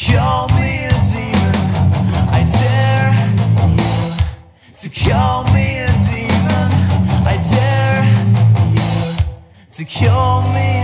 Call me a demon, I dare you to call me a demon, I dare you to call me.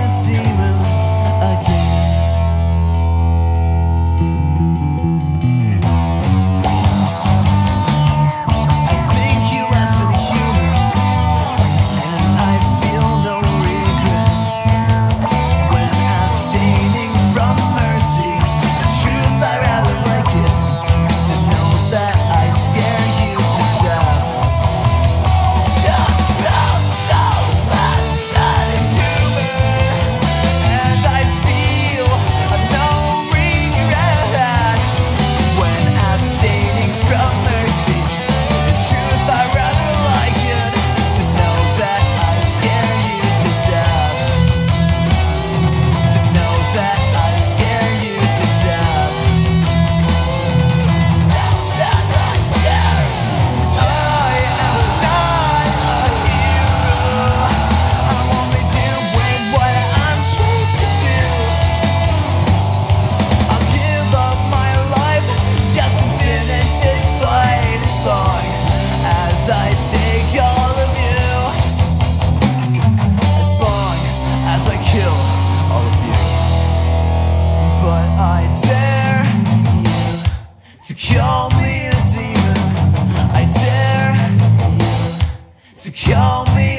call me a demon. I dare you to call me.